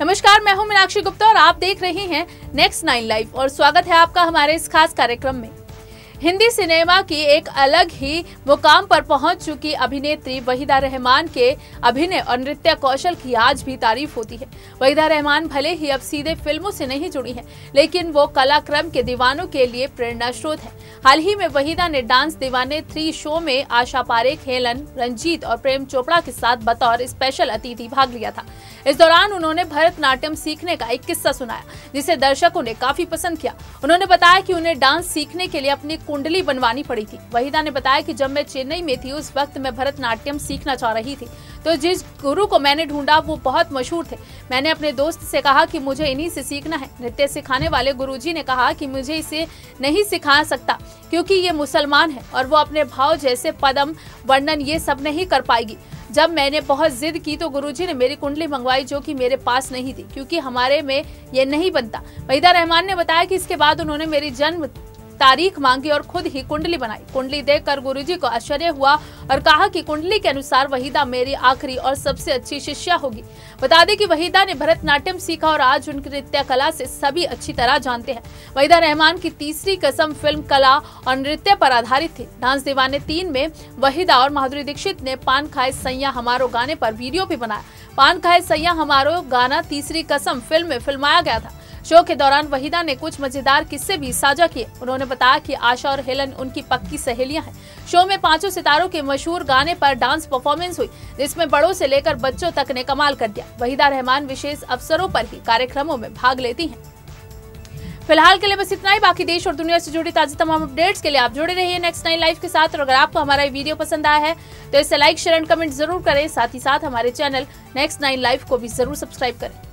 नमस्कार, मैं हूँ मीनाक्षी गुप्ता और आप देख रहे हैं नेक्स्ट नाइन लाइव और स्वागत है आपका हमारे इस खास कार्यक्रम में। हिंदी सिनेमा की एक अलग ही मुकाम पर पहुँच चुकी अभिनेत्री वहीदा रहमान के अभिनय और नृत्य कौशल की आज भी तारीफ़ होती है। वहीदा रहमान भले ही अब सीधे फ़िल्मों से नहीं जुड़ी हैं, लेकिन वो कलाक्रम के दीवानों के लिए प्रेरणा स्रोत है। हाल ही में वहीदा ने डांस दीवाने थ्री शो में आशा पारेख हेलन रंजीत और प्रेम चोपड़ा के साथ बतौर स्पेशल अतिथि भाग लिया था। इस दौरान उन्होंने भरतनाट्यम सीखने का एक किस्सा सुनाया जिसे दर्शकों ने काफ़ी पसंद किया। उन्होंने बताया कि उन्हें डांस सीखने के लिए अपनी कुंडली बनवानी पड़ी थी। वहीदा ने बताया कि जब मैं चेन्नई में थी, उस वक्त मैं भरतनाट्यम सीखना चाह रही थी। तो जिस गुरु को मैंने ढूंढा, वो बहुत मशहूर थे। मैंने अपने दोस्त से कहा कि मुझे इन्हीं से सीखना है। नृत्य सिखाने वाले गुरुजी ने कहा कि मुझे इसे नहीं सिखा सकता, क्योंकि ये मुसलमान है और वो अपने भाव जैसे पदम, वर्णन ये सब नहीं कर पाएगी। जब मैंने बहुत जिद की तो गुरुजी ने मेरी कुंडली मंगवाई, जो कि मेरे पास नहीं थी, क्योंकि हमारे में ये नहीं बनता। वहीदा रहमान ने बताया कि इसके बाद उन्होंने मेरी जन्म तारीख मांगी और खुद ही कुंडली बनाई। कुंडली देखकर गुरुजी को आश्चर्य हुआ और कहा कि कुंडली के अनुसार वहीदा मेरी आखिरी और सबसे अच्छी शिष्या होगी। बता दें कि वहीदा ने भरतनाट्यम सीखा और आज उनकी नृत्य कला से सभी अच्छी तरह जानते हैं। वहीदा रहमान की तीसरी कसम फ़िल्म कला और नृत्य पर आधारित थी। डांस दीवाने तीन में वहीदा और माधुरी दीक्षित ने पान खाए सैया हमारो गाने पर वीडियो भी बनाया। पान खाए सैया हमारो गाना तीसरी कसम फ़िल्म में फिल्माया गया था। शो के दौरान वहीदा ने कुछ मज़ेदार किस्से भी साझा किए। उन्होंने बताया कि आशा और हेलन उनकी पक्की सहेलियाँ हैं। शो में पाँचों सितारों के मशहूर गाने पर डांस परफॉर्मेंस हुई, जिसमें बड़ों से लेकर बच्चों तक ने कमाल कर दिया। वहीदा रहमान विशेष अवसरों पर ही कार्यक्रमों में भाग लेती है। फ़िलहाल के लिए बस इतना ही, बाकी देश और दुनिया से जुड़ी ताज़ा तमाम अपडेट्स के लिए आप जुड़े रहिए नेक्स्ट नाइन लाइफ के साथ। और अगर आपको हमारा वीडियो पसंद आया है तो इसे लाइक, शेयर एंड कमेंट ज़रूर करें। साथ ही साथ हमारे चैनल नेक्स्ट नाइन लाइफ को भी ज़रूर सब्सक्राइब करें।